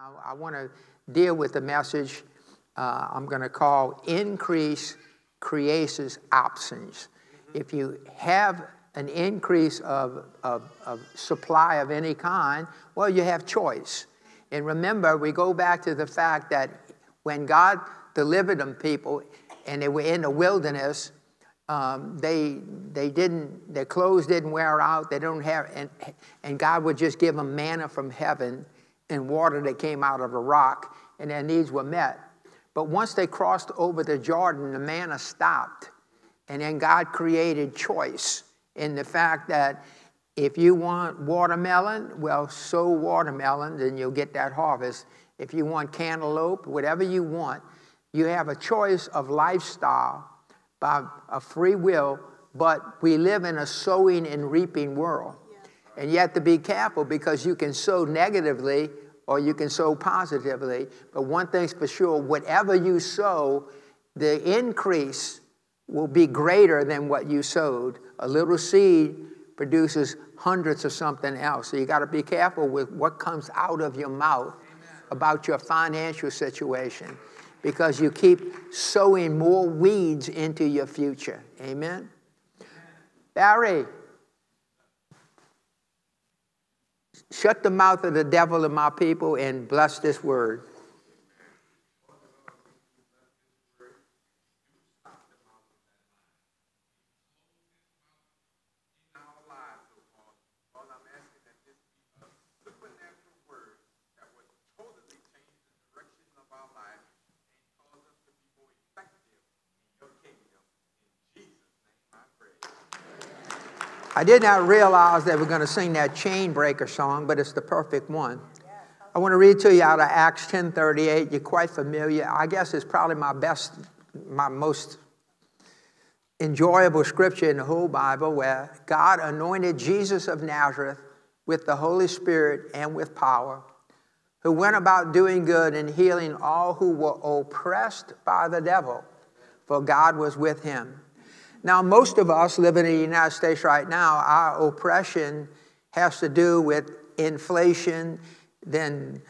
Now, I want to deal with the message uh, I'm going to call Increase Creates Options. If you have an increase of, of, of supply of any kind, well, you have choice. And remember, we go back to the fact that when God delivered them people and they were in the wilderness, um, they, they didn't, their clothes didn't wear out, they don't have, and, and God would just give them manna from heaven and water that came out of a rock, and their needs were met. But once they crossed over the Jordan, the manna stopped. And then God created choice in the fact that if you want watermelon, well, sow watermelon, then you'll get that harvest. If you want cantaloupe, whatever you want, you have a choice of lifestyle by a free will, but we live in a sowing and reaping world. And you have to be careful because you can sow negatively or you can sow positively. But one thing's for sure whatever you sow, the increase will be greater than what you sowed. A little seed produces hundreds of something else. So you got to be careful with what comes out of your mouth about your financial situation because you keep sowing more weeds into your future. Amen? Barry. Shut the mouth of the devil and my people and bless this word. I did not realize they were going to sing that chain breaker song, but it's the perfect one. I want to read to you out of Acts 10:38. You're quite familiar. I guess it's probably my best, my most enjoyable scripture in the whole Bible where God anointed Jesus of Nazareth with the Holy Spirit and with power, who went about doing good and healing all who were oppressed by the devil, for God was with him. Now, most of us living in the United States right now, our oppression has to do with inflation, then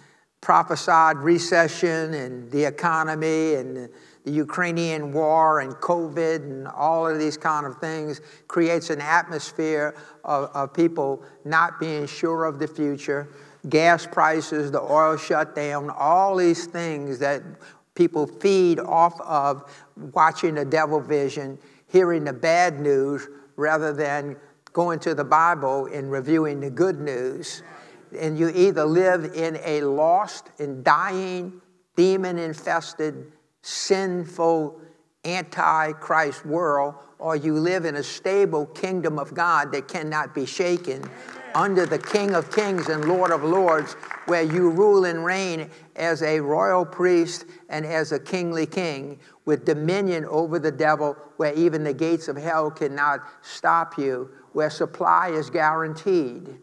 prophesied recession and the economy and the Ukrainian war and COVID and all of these kind of things creates an atmosphere of, of people not being sure of the future. Gas prices, the oil shutdown, all these things that people feed off of watching the devil vision hearing the bad news rather than going to the Bible and reviewing the good news. And you either live in a lost and dying, demon infested, sinful, anti Christ world, or you live in a stable kingdom of God that cannot be shaken under the King of Kings and Lord of Lords, where you rule and reign as a royal priest and as a kingly king with dominion over the devil, where even the gates of hell cannot stop you, where supply is guaranteed.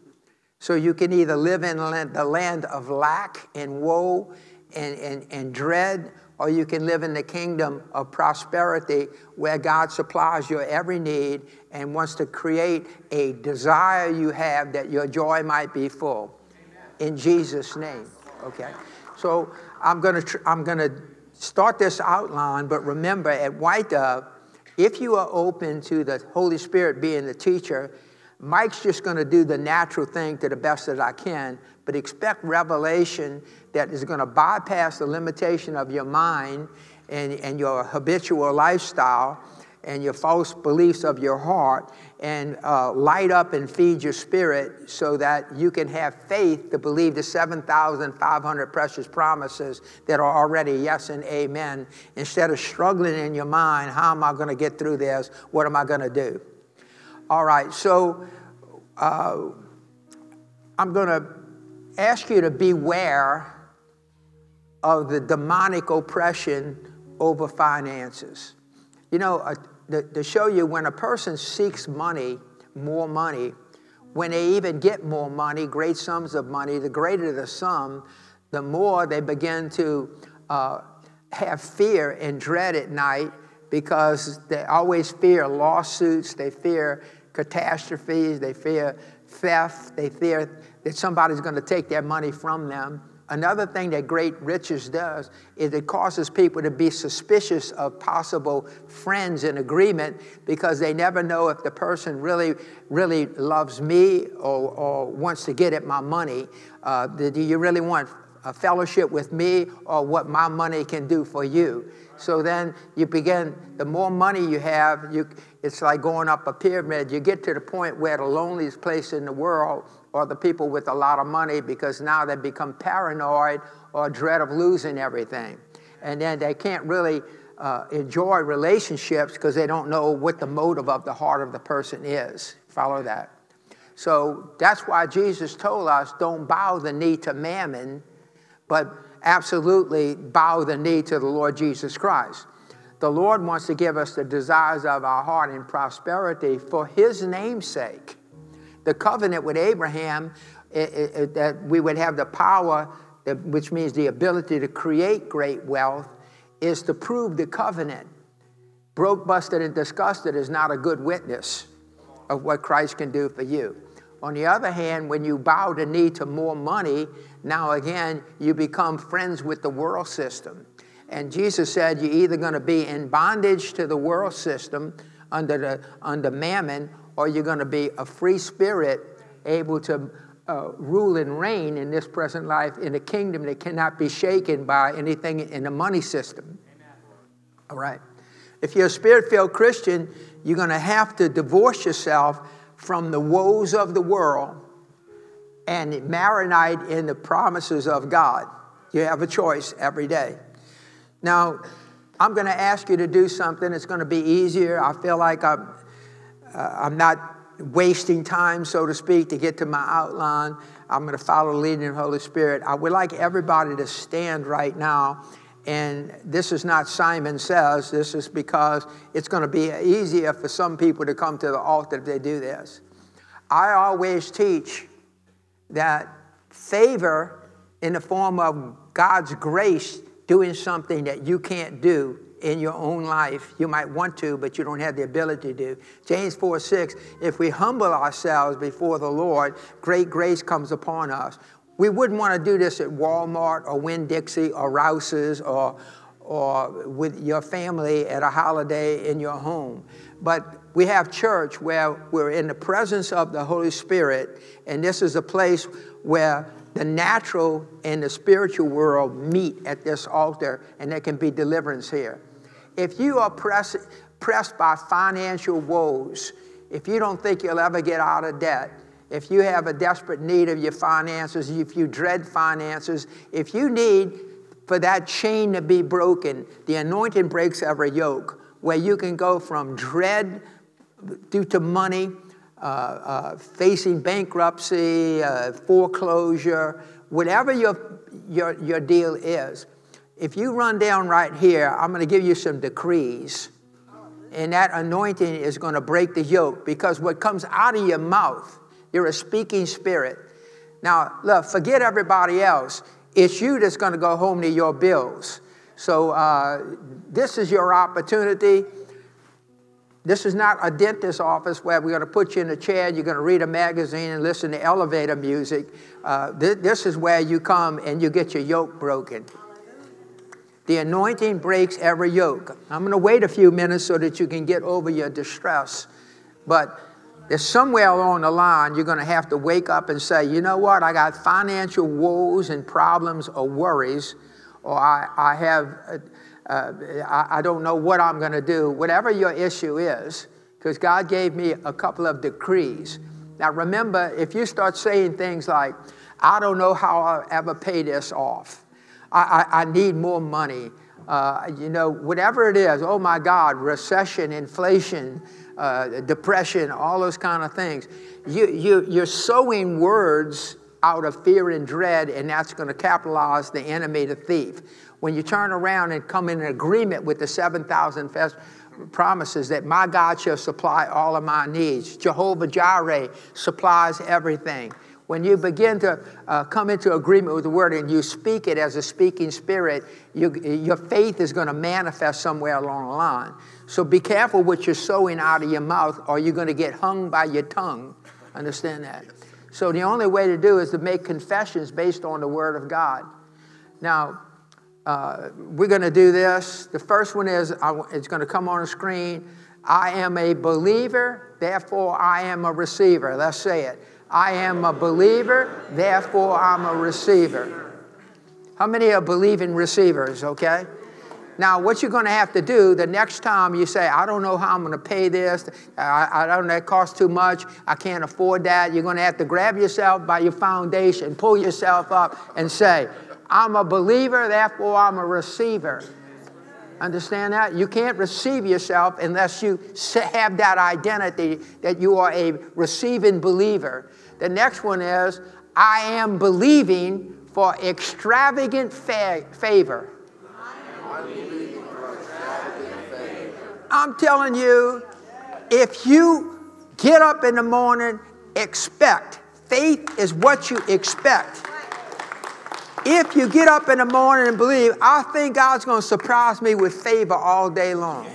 So you can either live in the land of lack and woe and, and, and dread, or you can live in the kingdom of prosperity where God supplies your every need and wants to create a desire you have that your joy might be full. In Jesus' name. Okay. So I'm going to I'm going to start this outline, but remember at White Dove, if you are open to the Holy Spirit being the teacher, Mike's just going to do the natural thing to the best that I can, but expect revelation that is going to bypass the limitation of your mind and, and your habitual lifestyle and your false beliefs of your heart and uh, light up and feed your spirit so that you can have faith to believe the 7,500 precious promises that are already yes and amen instead of struggling in your mind how am I going to get through this? What am I going to do? All right, so uh, I'm going to ask you to beware of the demonic oppression over finances. You know, uh, to, to show you when a person seeks money, more money, when they even get more money, great sums of money, the greater the sum, the more they begin to uh, have fear and dread at night because they always fear lawsuits, they fear catastrophes, they fear theft, they fear that somebody's going to take their money from them Another thing that great riches does is it causes people to be suspicious of possible friends in agreement because they never know if the person really, really loves me or, or wants to get at my money. Uh, do you really want a fellowship with me or what my money can do for you? So then you begin, the more money you have, you, it's like going up a pyramid. You get to the point where the loneliest place in the world or the people with a lot of money because now they become paranoid or dread of losing everything. And then they can't really uh, enjoy relationships because they don't know what the motive of the heart of the person is. Follow that? So that's why Jesus told us don't bow the knee to mammon, but absolutely bow the knee to the Lord Jesus Christ. The Lord wants to give us the desires of our heart in prosperity for His name's sake the covenant with Abraham, it, it, that we would have the power, which means the ability to create great wealth, is to prove the covenant. Broke, busted, and disgusted is not a good witness of what Christ can do for you. On the other hand, when you bow the knee to more money, now again, you become friends with the world system. And Jesus said you're either going to be in bondage to the world system under, the, under mammon, or you're going to be a free spirit able to uh, rule and reign in this present life in a kingdom that cannot be shaken by anything in the money system. Amen. All right. If you're a spirit filled Christian, you're going to have to divorce yourself from the woes of the world and marinate in the promises of God. You have a choice every day. Now, I'm going to ask you to do something. It's going to be easier. I feel like I'm Uh, I'm not wasting time, so to speak, to get to my outline. I'm going to follow the leading of the Holy Spirit. I would like everybody to stand right now. And this is not Simon Says, this is because it's going to be easier for some people to come to the altar if they do this. I always teach that favor in the form of God's grace doing something that you can't do in your own life. You might want to, but you don't have the ability to. James 4 6, if we humble ourselves before the Lord, great grace comes upon us. We wouldn't want to do this at Walmart or Winn Dixie or Rouse's or, or with your family at a holiday in your home. But we have church where we're in the presence of the Holy Spirit, and this is a place where the natural and the spiritual world meet at this altar, and there can be deliverance here. If you are press, pressed by financial woes, if you don't think you'll ever get out of debt, if you have a desperate need of your finances, if you dread finances, if you need for that chain to be broken, the anointing breaks every yoke, where you can go from dread due to money uh, uh, facing bankruptcy, uh, foreclosure, whatever your, your, your deal is, if you run down right here, I'm going to give you some decrees. And that anointing is going to break the yoke because what comes out of your mouth, you're a speaking spirit. Now, look, forget everybody else. It's you that's going to go home to your bills. So, uh, this is your opportunity. This is not a dentist's office where we're going to put you in a chair, you're going to read a magazine and listen to elevator music. Uh, th- this is where you come and you get your yoke broken. The anointing breaks every yoke. I'm going to wait a few minutes so that you can get over your distress. But there's somewhere along the line you're going to have to wake up and say, you know what, I got financial woes and problems or worries, or I, I have. Uh, I, I don't know what I'm going to do, whatever your issue is, because God gave me a couple of decrees. Now, remember, if you start saying things like, I don't know how I'll ever pay this off, I, I, I need more money, uh, you know, whatever it is, oh my God, recession, inflation, uh, depression, all those kind of things, you, you, you're sowing words out of fear and dread, and that's going to capitalize the enemy, the thief when you turn around and come in agreement with the 7,000 promises that my God shall supply all of my needs, Jehovah Jireh supplies everything. When you begin to uh, come into agreement with the word and you speak it as a speaking spirit, you, your faith is going to manifest somewhere along the line. So be careful what you're sowing out of your mouth, or you're going to get hung by your tongue. Understand that? So the only way to do is to make confessions based on the Word of God. Now, uh, we're going to do this. The first one is I, it's going to come on the screen. I am a believer, therefore I am a receiver. Let's say it. I am a believer, therefore I'm a receiver. How many are believing receivers, okay? Now, what you're going to have to do the next time you say, I don't know how I'm going to pay this, I, I don't know, it costs too much, I can't afford that, you're going to have to grab yourself by your foundation, pull yourself up, and say, I'm a believer, therefore I'm a receiver. Understand that? You can't receive yourself unless you have that identity that you are a receiving believer. The next one is, I am believing for extravagant fa favor. I'm telling you, if you get up in the morning, expect. Faith is what you expect. If you get up in the morning and believe, I think God's going to surprise me with favor all day long.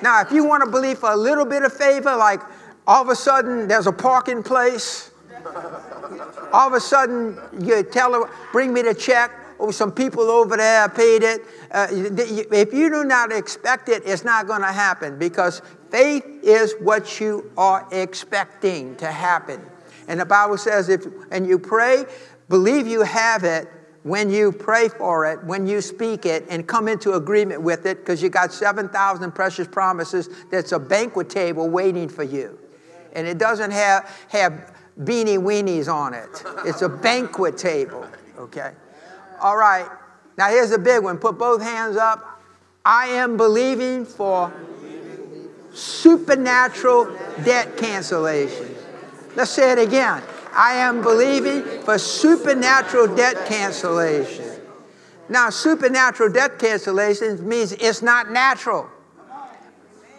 Now, if you want to believe for a little bit of favor, like all of a sudden there's a parking place, all of a sudden you tell her, bring me the check, oh, some people over there paid it. Uh, if you do not expect it, it's not going to happen because faith is what you are expecting to happen. And the Bible says, if and you pray, believe you have it when you pray for it, when you speak it, and come into agreement with it, because you got 7,000 precious promises that's a banquet table waiting for you. And it doesn't have, have beanie weenies on it, it's a banquet table, okay? All right. Now here's the big one. Put both hands up. I am believing for supernatural debt cancellation. Let's say it again. I am believing for supernatural debt cancellation. Now, supernatural debt cancellation means it's not natural.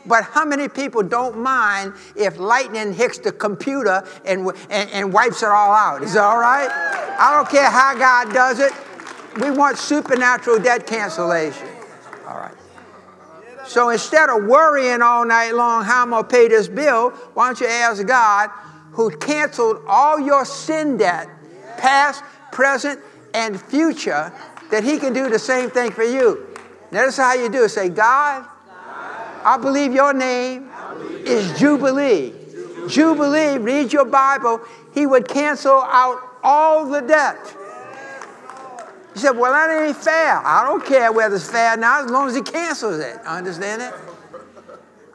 But how many people don't mind if lightning hits the computer and, and, and wipes it all out? Is it all right? I don't care how God does it. We want supernatural debt cancellation. All right. So instead of worrying all night long how I'm going to pay this bill, why don't you ask God, who canceled all your sin debt, past, present, and future, that He can do the same thing for you. Notice how you do it. Say, God, I believe your name is Jubilee. Jubilee, read your Bible, He would cancel out all the debt. He said, Well, that ain't fair. I don't care whether it's fair now as long as he cancels it. Understand it?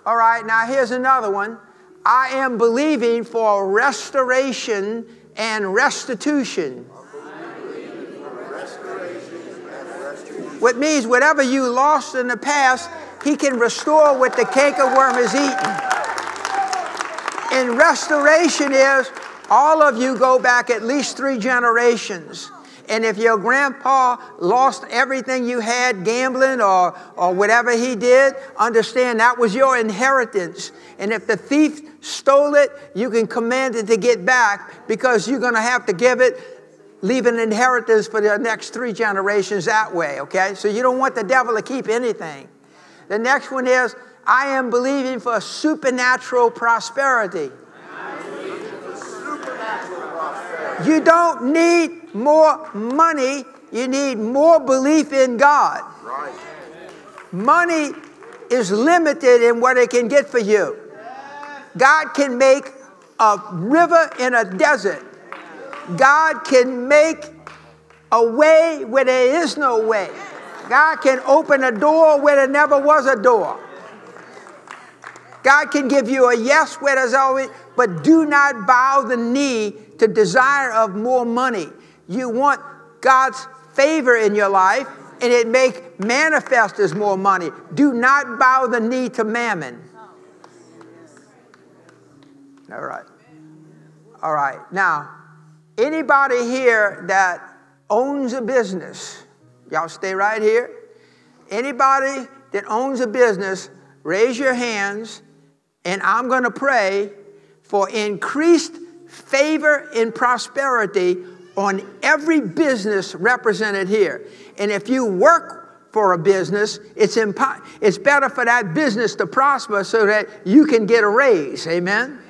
All right, now here's another one. I am believing for restoration and restitution. What means whatever you lost in the past, he can restore what the cankerworm has eaten. And restoration is all of you go back at least three generations and if your grandpa lost everything you had gambling or, or whatever he did, understand that was your inheritance. And if the thief stole it, you can command it to get back because you're going to have to give it, leave an inheritance for the next three generations that way, okay? So you don't want the devil to keep anything. The next one is I am believing for supernatural prosperity. You don't need more money, you need more belief in God. Right. Money is limited in what it can get for you. God can make a river in a desert. God can make a way where there is no way. God can open a door where there never was a door. God can give you a yes where there's always, but do not bow the knee to desire of more money. You want God's favor in your life, and it make manifest as more money. Do not bow the knee to mammon. All right. All right. Now, anybody here that owns a business, y'all stay right here. Anybody that owns a business, raise your hands, and I'm going to pray for increased favor and prosperity on every business represented here. And if you work for a business, it's, it's better for that business to prosper so that you can get a raise. Amen?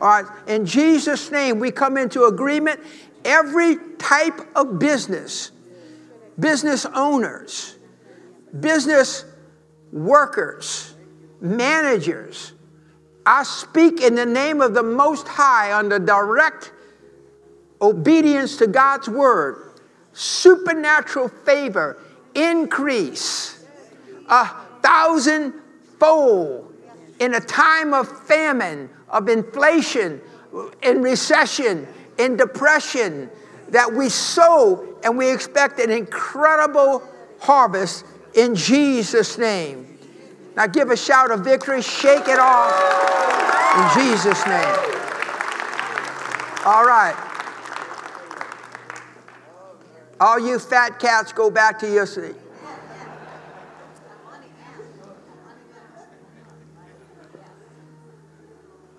All right, in Jesus' name, we come into agreement. Every type of business, business owners, business workers, managers, I speak in the name of the Most High under direct obedience to God's word, supernatural favor, increase, a thousandfold in a time of famine, of inflation, in recession, in depression, that we sow and we expect an incredible harvest in Jesus' name. Now give a shout of victory, shake it off in Jesus' name. All right. All you fat cats, go back to your seat.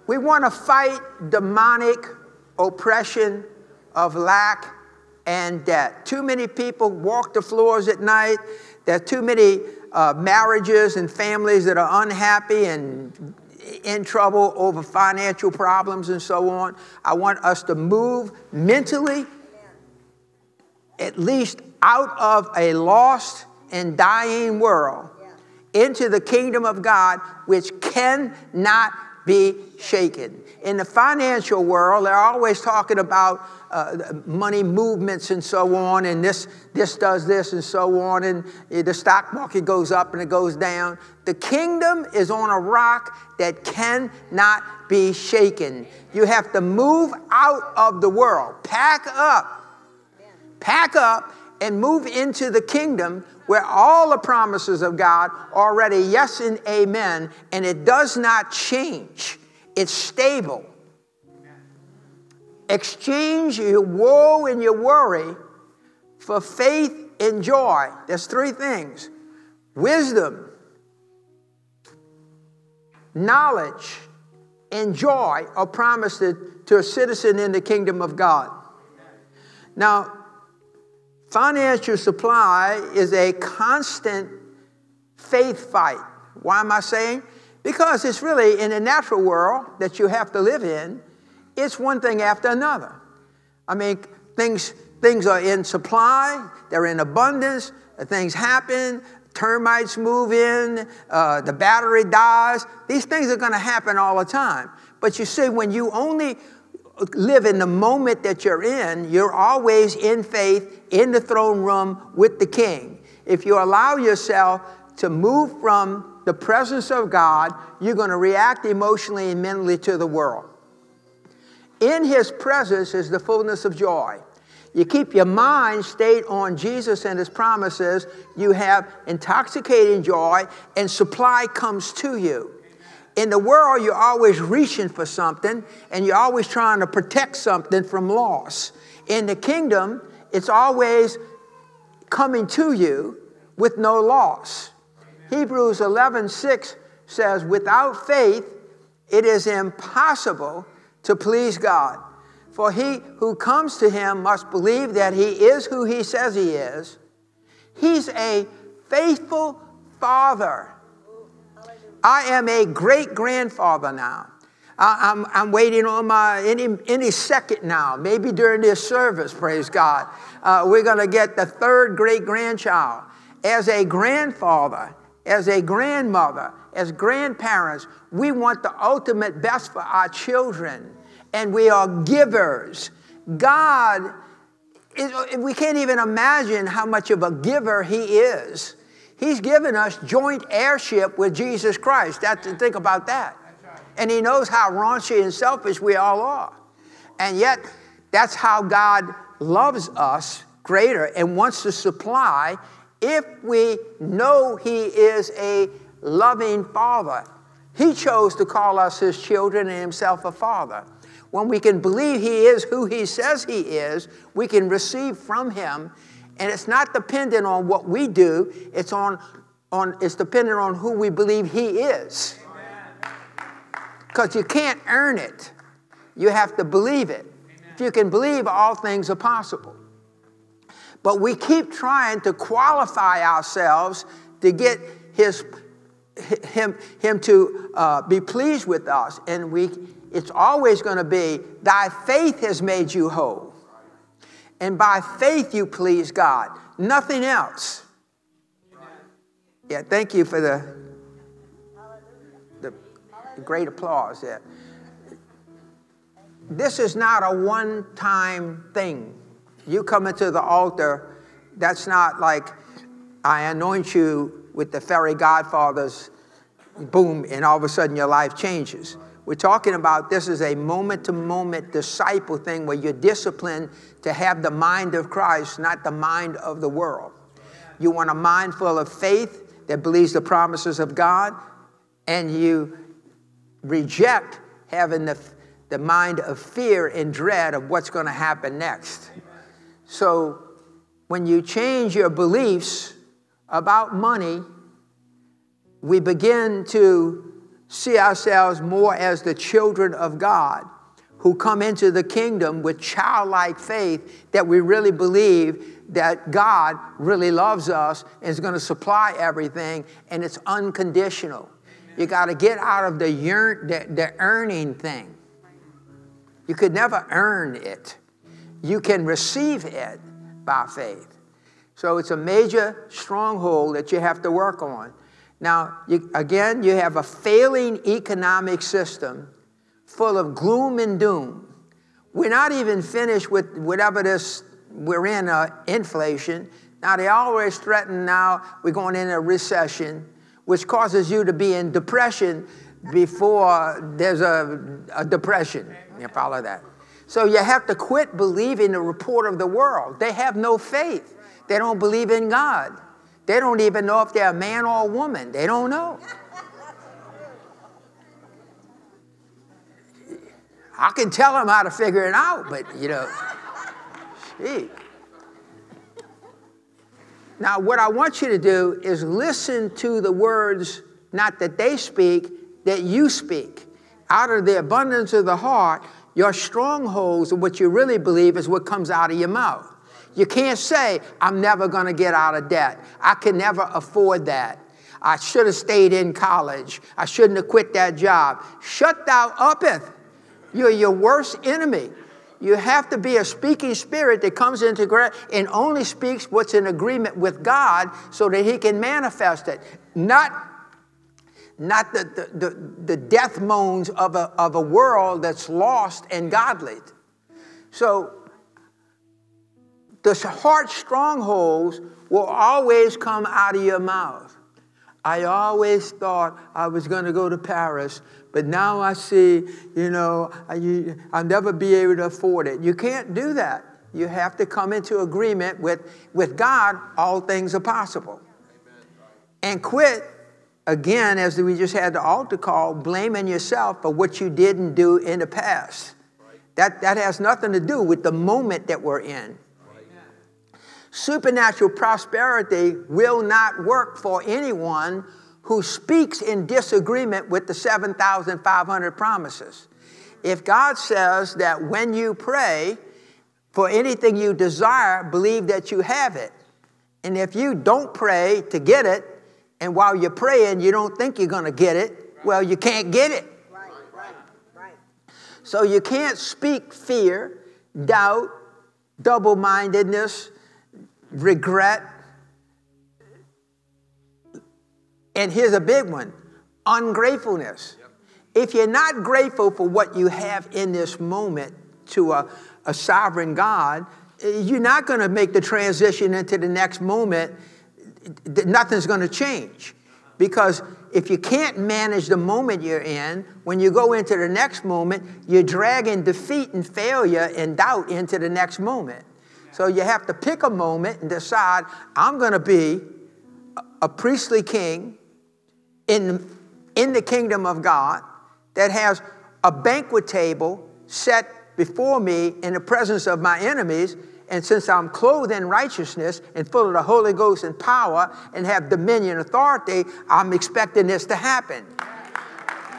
We want to fight demonic oppression of lack and debt. Too many people walk the floors at night. There are too many uh, marriages and families that are unhappy and in trouble over financial problems and so on. I want us to move mentally, at least out of a lost and dying world, into the kingdom of God, which cannot be shaken. In the financial world, they're always talking about uh, money movements and so on, and this, this does this and so on, and the stock market goes up and it goes down. The kingdom is on a rock that cannot be shaken. You have to move out of the world, pack up, pack up, and move into the kingdom where all the promises of God are already yes and amen, and it does not change. It's stable. Exchange your woe and your worry for faith and joy. There's three things wisdom, knowledge, and joy are promised to a citizen in the kingdom of God. Now, Financial supply is a constant faith fight. Why am I saying? Because it's really in the natural world that you have to live in, it's one thing after another. I mean, things, things are in supply, they're in abundance, things happen, termites move in, uh, the battery dies. These things are going to happen all the time. But you see, when you only live in the moment that you're in, you're always in faith in the throne room with the king. If you allow yourself to move from the presence of God, you're going to react emotionally and mentally to the world. In his presence is the fullness of joy. You keep your mind stayed on Jesus and his promises, you have intoxicating joy, and supply comes to you. In the world, you're always reaching for something and you're always trying to protect something from loss. In the kingdom, it's always coming to you with no loss. Hebrews 11 6 says, Without faith, it is impossible to please God. For he who comes to him must believe that he is who he says he is. He's a faithful father I am a great grandfather now. I, am I'm, waiting on my any, any second now, maybe during this service, praise God. Uh, we're going to get the third great grandchild. As a grandfather, as a grandmother, as grandparents, we want the ultimate best for our children, and we are givers. God, we can't even imagine how much of a giver He is. He's given us joint heirship with Jesus Christ. That's, think about that. And He knows how raunchy and selfish we all are. And yet, that's how God loves us greater and wants to supply if we know He is a loving Father. He chose to call us His children and Himself a Father. When we can believe He is who He says He is, we can receive from Him and it's not dependent on what we do, it's, on, on, it's dependent on who we believe He is. Because you can't earn it, you have to believe it. Amen. If you can believe, all things are possible. But we keep trying to qualify ourselves to get His him, him to uh, be pleased with us. And we, it's always going to be, Thy faith has made you whole. And by faith you please God, nothing else. Yeah, thank you for the, the great applause there. This is not a one time thing. You come into the altar, that's not like I anoint you with the fairy godfathers, boom, and all of a sudden your life changes. We're talking about this is a moment to moment disciple thing where you're disciplined to have the mind of Christ, not the mind of the world. You want a mind full of faith that believes the promises of God, and you reject having the, the mind of fear and dread of what's going to happen next. So when you change your beliefs about money, we begin to see ourselves more as the children of God who come into the kingdom with childlike faith that we really believe that God really loves us and is going to supply everything and it's unconditional. Amen. You got to get out of the, yearn, the, the earning thing. You could never earn it. You can receive it by faith. So it's a major stronghold that you have to work on. Now, you, again, you have a failing economic system full of gloom and doom. We're not even finished with whatever this we're in, uh, inflation. Now, they always threaten now we're going in a recession, which causes you to be in depression before there's a, a depression. You follow that? So you have to quit believing the report of the world. They have no faith. They don't believe in God. They don't even know if they're a man or a woman. They don't know. I can tell them how to figure it out, but you know, gee. Now, what I want you to do is listen to the words, not that they speak, that you speak. Out of the abundance of the heart, your strongholds and what you really believe is what comes out of your mouth. You can't say, I'm never going to get out of debt. I can never afford that. I should have stayed in college. I shouldn't have quit that job. Shut thou uppeth. You're your worst enemy. You have to be a speaking spirit that comes into and only speaks what's in agreement with God so that he can manifest it. Not, not the, the, the, the death moans of a, of a world that's lost and godly. So the heart strongholds will always come out of your mouth. I always thought I was going to go to Paris, but now I see, you know, I, I'll never be able to afford it. You can't do that. You have to come into agreement with, with God, all things are possible. And quit, again, as we just had the altar call, blaming yourself for what you didn't do in the past. That, that has nothing to do with the moment that we're in. Supernatural prosperity will not work for anyone who speaks in disagreement with the 7,500 promises. If God says that when you pray for anything you desire, believe that you have it. And if you don't pray to get it, and while you're praying, you don't think you're going to get it, well, you can't get it. So you can't speak fear, doubt, double mindedness, regret. And here's a big one ungratefulness. If you're not grateful for what you have in this moment to a, a sovereign God, you're not going to make the transition into the next moment. Nothing's going to change. Because if you can't manage the moment you're in, when you go into the next moment, you're dragging defeat and failure and doubt into the next moment. So you have to pick a moment and decide I'm going to be a priestly king in, in the kingdom of God that has a banquet table set before me in the presence of my enemies. And since I'm clothed in righteousness and full of the Holy Ghost and power and have dominion authority, I'm expecting this to happen.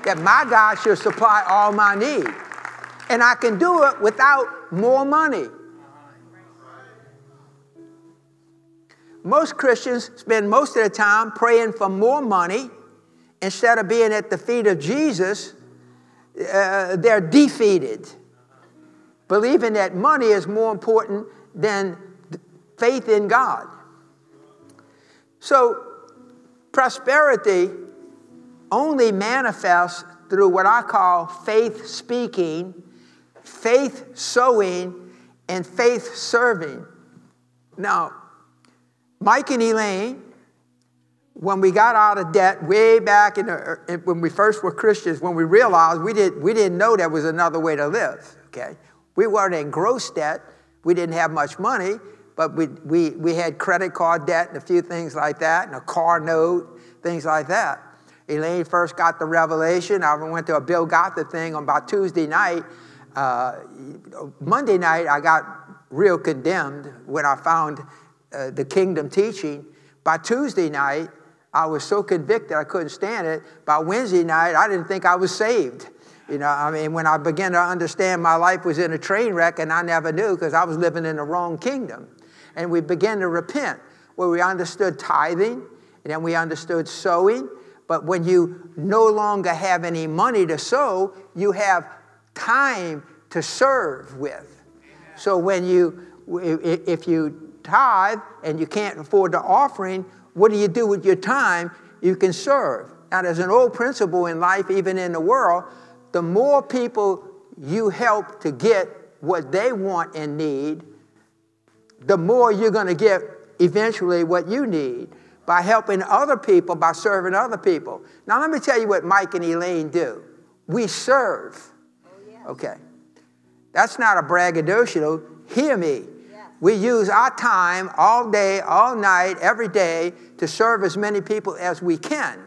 That my God shall supply all my need. And I can do it without more money. Most Christians spend most of their time praying for more money instead of being at the feet of Jesus, uh, they're defeated, believing that money is more important than faith in God. So, prosperity only manifests through what I call faith speaking, faith sowing, and faith serving. Now, Mike and Elaine, when we got out of debt way back in, the, when we first were Christians, when we realized we, did, we didn't know there was another way to live, okay? We weren't in gross debt. We didn't have much money, but we, we, we had credit card debt and a few things like that, and a car note, things like that. Elaine first got the revelation. I went to a Bill Gothard thing on about Tuesday night. Uh, Monday night, I got real condemned when I found uh, the kingdom teaching. By Tuesday night, I was so convicted I couldn't stand it. By Wednesday night, I didn't think I was saved. You know, I mean, when I began to understand my life was in a train wreck and I never knew because I was living in the wrong kingdom. And we began to repent, where we understood tithing, and then we understood sowing. But when you no longer have any money to sow, you have time to serve with. So when you, if you tithe and you can't afford the offering, what do you do with your time? You can serve. Now, there's an old principle in life, even in the world the more people you help to get what they want and need, the more you're going to get eventually what you need by helping other people, by serving other people. Now, let me tell you what Mike and Elaine do. We serve. Oh, okay. That's not a braggadocio. Hear me. We use our time all day, all night, every day to serve as many people as we can.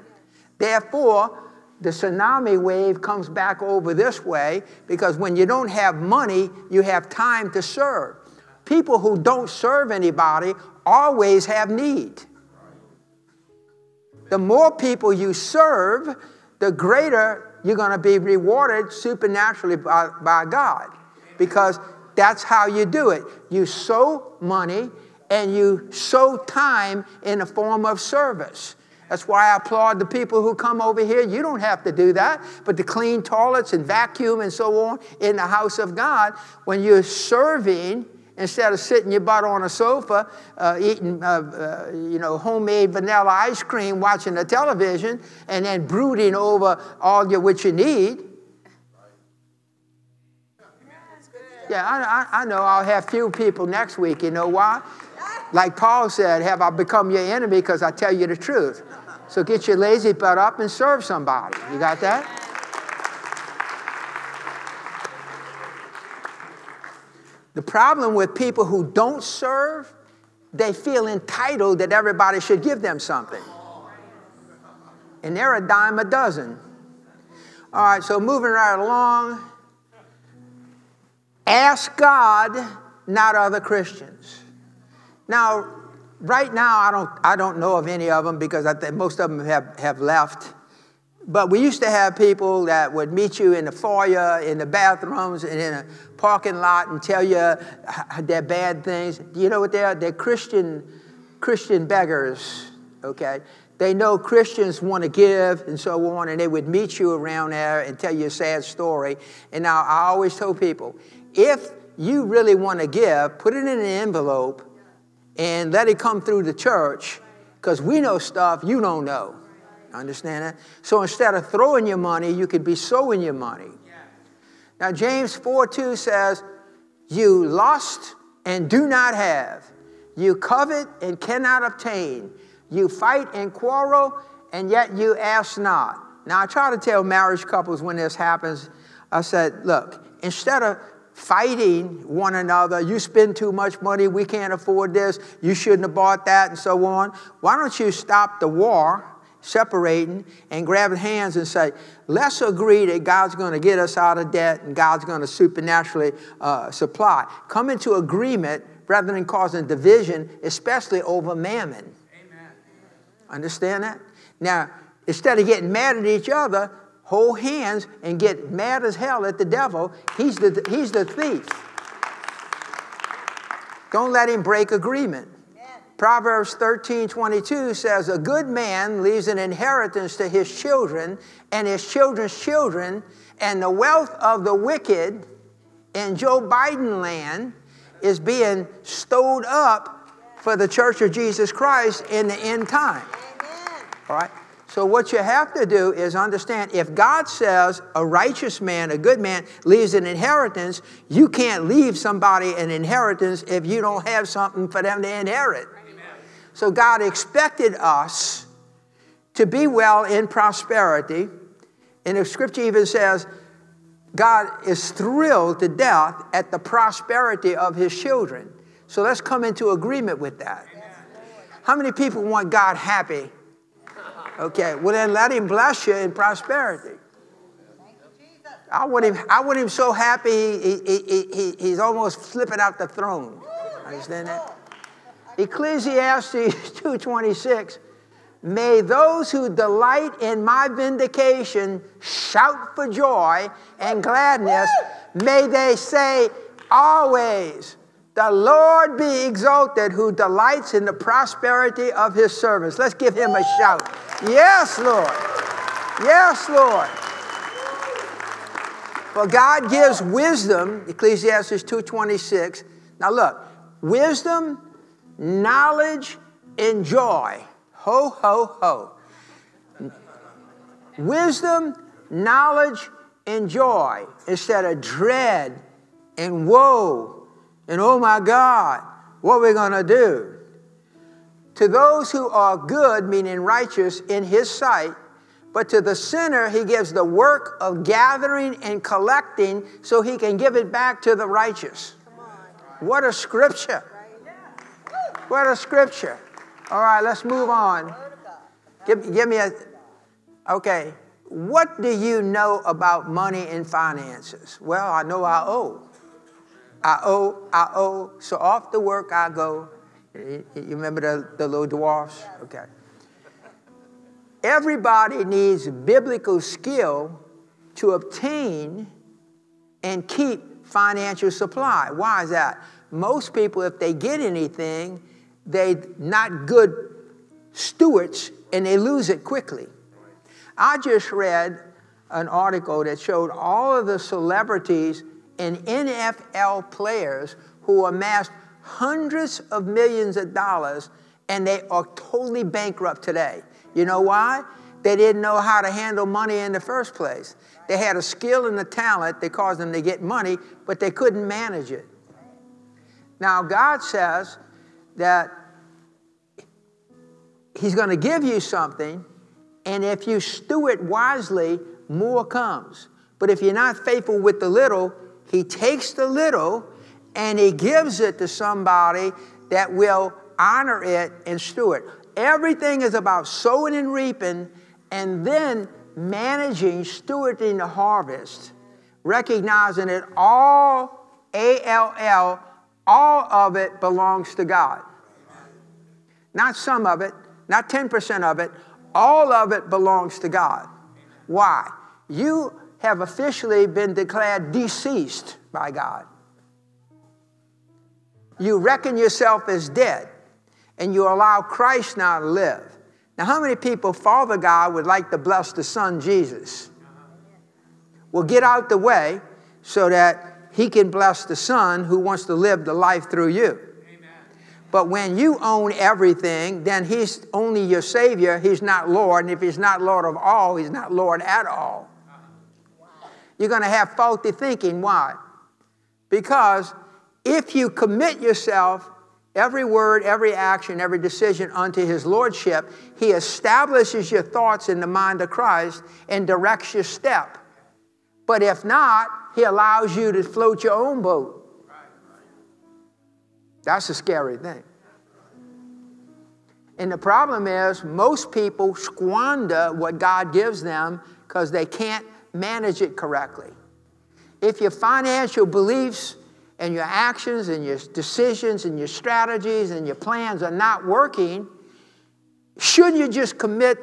Therefore, the tsunami wave comes back over this way because when you don't have money, you have time to serve. People who don't serve anybody always have need. The more people you serve, the greater you're going to be rewarded supernaturally by, by God because that's how you do it. You sow money and you sow time in the form of service. That's why I applaud the people who come over here. You don't have to do that, but to clean toilets and vacuum and so on in the house of God, when you're serving, instead of sitting your butt on a sofa uh, eating, uh, uh, you know, homemade vanilla ice cream, watching the television, and then brooding over all your what you need. Yeah, I, I, I know I'll have few people next week. You know why? Like Paul said, have I become your enemy because I tell you the truth? So get your lazy butt up and serve somebody. You got that? The problem with people who don't serve, they feel entitled that everybody should give them something. And they're a dime a dozen. All right, so moving right along. Ask God, not other Christians. Now, right now, I don't, I don't know of any of them because I think most of them have, have left. But we used to have people that would meet you in the foyer, in the bathrooms, and in a parking lot and tell you their bad things. Do you know what they are? They're Christian, Christian beggars, okay? They know Christians want to give and so on, and they would meet you around there and tell you a sad story. And now I always tell people if you really want to give, put it in an envelope and let it come through the church because we know stuff you don't know. Understand that? So instead of throwing your money, you could be sowing your money. Now, James 4 2 says, You lust and do not have, you covet and cannot obtain, you fight and quarrel, and yet you ask not. Now, I try to tell marriage couples when this happens, I said, Look, instead of fighting one another. You spend too much money. We can't afford this. You shouldn't have bought that, and so on. Why don't you stop the war, separating, and grab hands and say, let's agree that God's going to get us out of debt and God's going to supernaturally uh, supply. Come into agreement rather than causing division, especially over mammon. Amen. Understand that? Now, instead of getting mad at each other, hold hands and get mad as hell at the devil, he's the, he's the thief. Don't let him break agreement. Proverbs 13 22 says, A good man leaves an inheritance to his children and his children's children, and the wealth of the wicked in Joe Biden land is being stowed up for the church of Jesus Christ in the end time. Amen. All right? So, what you have to do is understand if God says a righteous man, a good man, leaves an inheritance, you can't leave somebody an inheritance if you don't have something for them to inherit. So God expected us to be well in prosperity. And the scripture even says, God is thrilled to death at the prosperity of his children. So let's come into agreement with that. How many people want God happy? Okay, well then let him bless you in prosperity. I want him, I want him so happy he, he, he, he's almost flipping out the throne. Understand that? Ecclesiastes 2:26 May those who delight in my vindication shout for joy and gladness. May they say always, The Lord be exalted who delights in the prosperity of his servants. Let's give him a shout. Yes, Lord. Yes, Lord. For God gives wisdom, Ecclesiastes 2:26. Now look, wisdom knowledge and joy. Ho, ho, ho. Wisdom, knowledge, and joy instead of dread and woe and oh my God, what are we going to do? To those who are good, meaning righteous in his sight, but to the sinner, he gives the work of gathering and collecting so he can give it back to the righteous. What a scripture! What a scripture. All right, let's move on. Give, give me a. Okay. What do you know about money and finances? Well, I know I owe. I owe, I owe. So off to work I go. You remember the, the little dwarfs? Okay. Everybody needs biblical skill to obtain and keep financial supply. Why is that? Most people, if they get anything, they're not good stewards and they lose it quickly. I just read an article that showed all of the celebrities and NFL players who amassed hundreds of millions of dollars and they are totally bankrupt today. You know why? They didn't know how to handle money in the first place. They had a skill and a talent that caused them to get money, but they couldn't manage it. Now, God says that He's going to give you something, and if you steward wisely, more comes. But if you're not faithful with the little, He takes the little and He gives it to somebody that will honor it and steward. Everything is about sowing and reaping, and then managing, stewarding the harvest, recognizing that all, A L L, all of it belongs to God. Not some of it, not 10% of it, all of it belongs to God. Why? You have officially been declared deceased by God. You reckon yourself as dead, and you allow Christ now to live. Now, how many people, Father God, would like to bless the Son Jesus? Well, get out the way so that He can bless the Son who wants to live the life through you. But when you own everything, then He's only your Savior. He's not Lord. And if He's not Lord of all, He's not Lord at all. You're going to have faulty thinking. Why? Because if you commit yourself, every word, every action, every decision unto His Lordship, He establishes your thoughts in the mind of Christ and directs your step. But if not, He allows you to float your own boat. That's a scary thing. And the problem is, most people squander what God gives them because they can't manage it correctly. If your financial beliefs and your actions and your decisions and your strategies and your plans are not working, shouldn't you just commit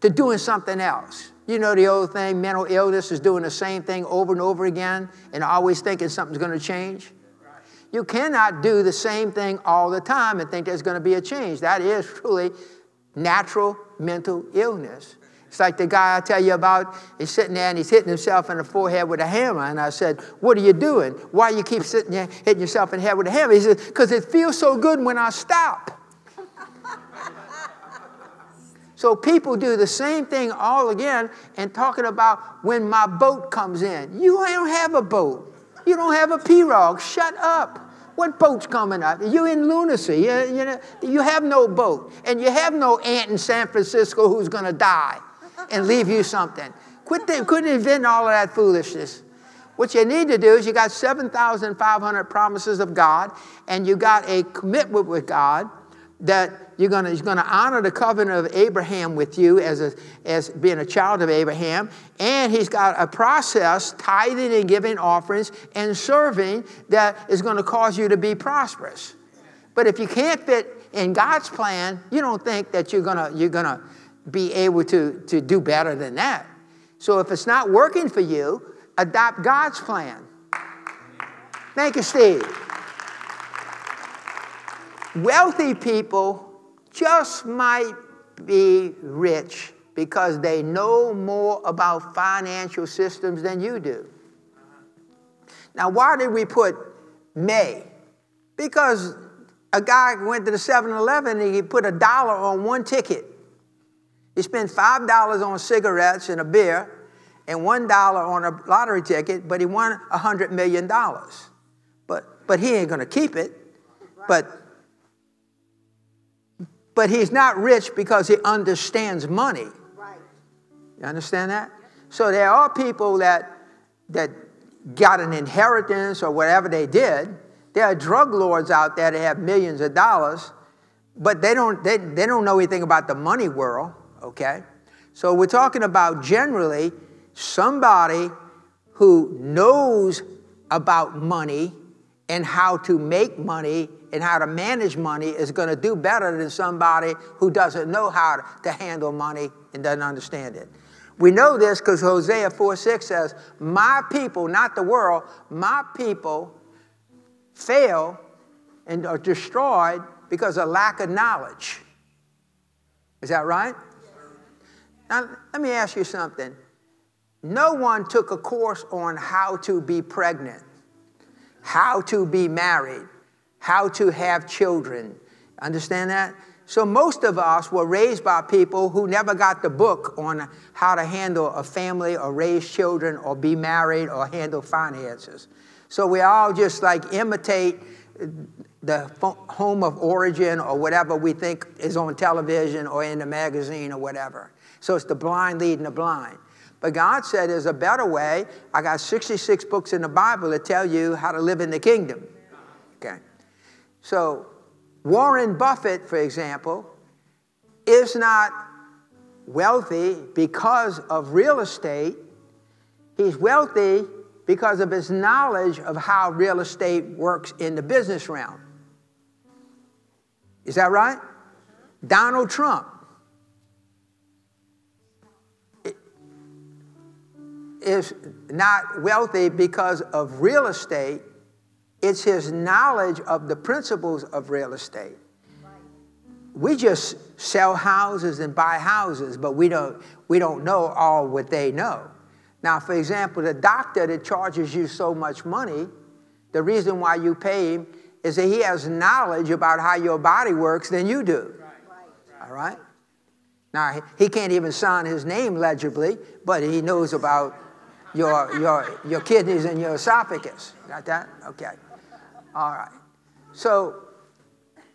to doing something else? You know the old thing mental illness is doing the same thing over and over again and always thinking something's going to change? You cannot do the same thing all the time and think there's going to be a change. That is truly natural mental illness. It's like the guy I tell you about, he's sitting there and he's hitting himself in the forehead with a hammer. And I said, What are you doing? Why you keep sitting there hitting yourself in the head with a hammer? He said, Because it feels so good when I stop. so people do the same thing all again and talking about when my boat comes in. You don't have a boat. You don't have a pirogue. Shut up. What boat's coming up? You're in lunacy. You, you, know, you have no boat. And you have no aunt in San Francisco who's going to die and leave you something. Quit, quit inventing all of that foolishness. What you need to do is you got 7,500 promises of God, and you got a commitment with God that you're gonna, he's going to honor the covenant of Abraham with you as, a, as being a child of Abraham. And he's got a process, tithing and giving offerings and serving, that is going to cause you to be prosperous. But if you can't fit in God's plan, you don't think that you're going to, you're gonna be able to, to do better than that. So if it's not working for you, adopt God's plan. Thank you, Steve. Wealthy people just might be rich because they know more about financial systems than you do. Now, why did we put May? Because a guy went to the 7 Eleven and he put a dollar on one ticket. He spent $5 on cigarettes and a beer and $1 on a lottery ticket, but he won $100 million. But, but he ain't going to keep it. But, but he's not rich because he understands money. You understand that? So there are people that, that got an inheritance or whatever they did. There are drug lords out there that have millions of dollars, but they don't, they, they don't know anything about the money world okay? So we're talking about generally somebody who knows about money and how to make money and how to manage money is going to do better than somebody who doesn't know how to handle money and doesn't understand it. We know this because Hosea 4 6 says, My people, not the world, my people fail and are destroyed because of lack of knowledge. Is that right? Now, let me ask you something. No one took a course on how to be pregnant, how to be married, how to have children. Understand that? So, most of us were raised by people who never got the book on how to handle a family or raise children or be married or handle finances. So, we all just like imitate the home of origin or whatever we think is on television or in the magazine or whatever. So it's the blind leading the blind. But God said there's a better way. I got 66 books in the Bible that tell you how to live in the kingdom. Okay. So Warren Buffett, for example, is not wealthy because of real estate. He's wealthy because of his knowledge of how real estate works in the business realm. Is that right? Donald Trump is not wealthy because of real estate, it's his knowledge of the principles of real estate. We just sell houses and buy houses, but we don't, we don't know all what they know. Now, for example, the doctor that charges you so much money, the reason why you pay him is that he has knowledge about how your body works than you do. All right? Now, he can't even sign his name legibly, but he knows about your, your, your kidneys and your esophagus. Got that? Okay. All right. So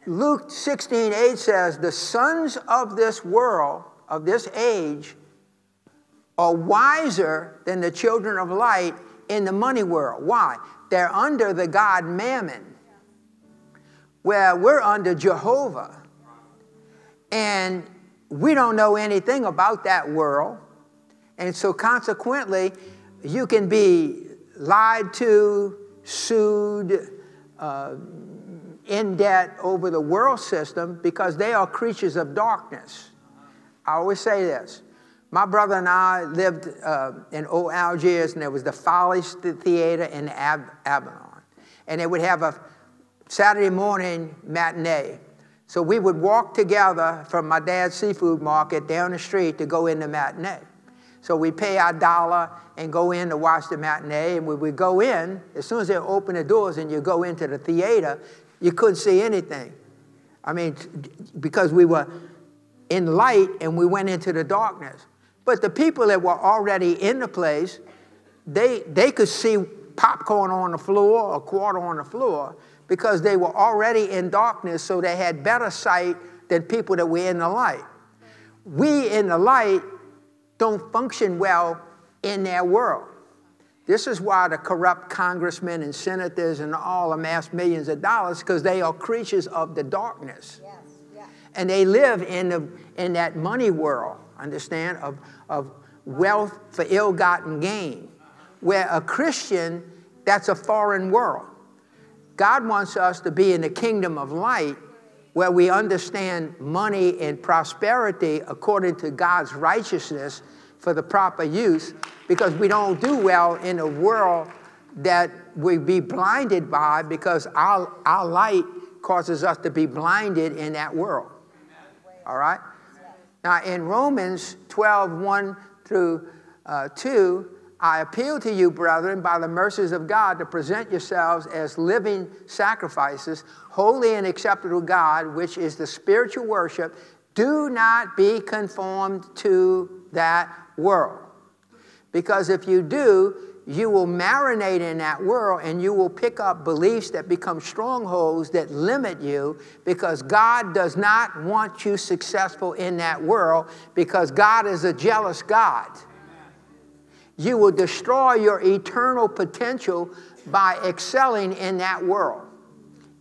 Luke 16, 8 says, The sons of this world, of this age, are wiser than the children of light in the money world. Why? They're under the God Mammon, where we're under Jehovah. And we don't know anything about that world. And so, consequently, you can be lied to, sued, uh, in debt over the world system because they are creatures of darkness. I always say this. My brother and I lived uh, in old Algiers, and there was the Folly Theater in Ab- Avalon. And they would have a Saturday morning matinee. So we would walk together from my dad's seafood market down the street to go in the matinee. So we pay our dollar and go in to watch the matinee. And when we go in, as soon as they open the doors and you go into the theater, you couldn't see anything. I mean, because we were in light and we went into the darkness. But the people that were already in the place, they, they could see popcorn on the floor or quarter on the floor because they were already in darkness, so they had better sight than people that were in the light. We in the light don't function well in their world. This is why the corrupt congressmen and senators and all amass millions of dollars because they are creatures of the darkness. Yes, yeah. And they live in, the, in that money world, understand, of, of wealth for ill gotten gain. Where a Christian, that's a foreign world. God wants us to be in the kingdom of light where we understand money and prosperity according to God's righteousness for the proper use because we don't do well in a world that we be blinded by because our, our light causes us to be blinded in that world. All right? Now, in Romans 12, 1 through uh, 2, I appeal to you, brethren, by the mercies of God, to present yourselves as living sacrifices, holy and acceptable God, which is the spiritual worship. Do not be conformed to that world. Because if you do, you will marinate in that world and you will pick up beliefs that become strongholds that limit you because God does not want you successful in that world because God is a jealous God. You will destroy your eternal potential by excelling in that world.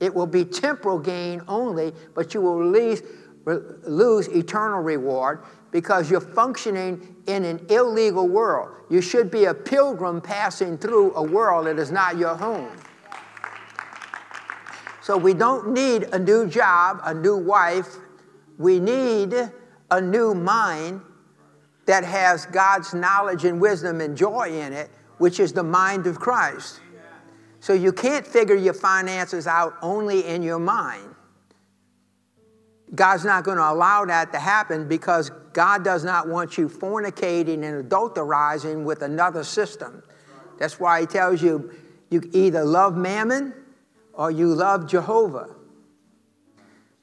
It will be temporal gain only, but you will lose, lose eternal reward because you're functioning in an illegal world. You should be a pilgrim passing through a world that is not your home. So we don't need a new job, a new wife. We need a new mind that has God's knowledge and wisdom and joy in it, which is the mind of Christ. So you can't figure your finances out only in your mind. God's not going to allow that to happen because God does not want you fornicating and adulterizing with another system. That's why He tells you you either love mammon or you love Jehovah.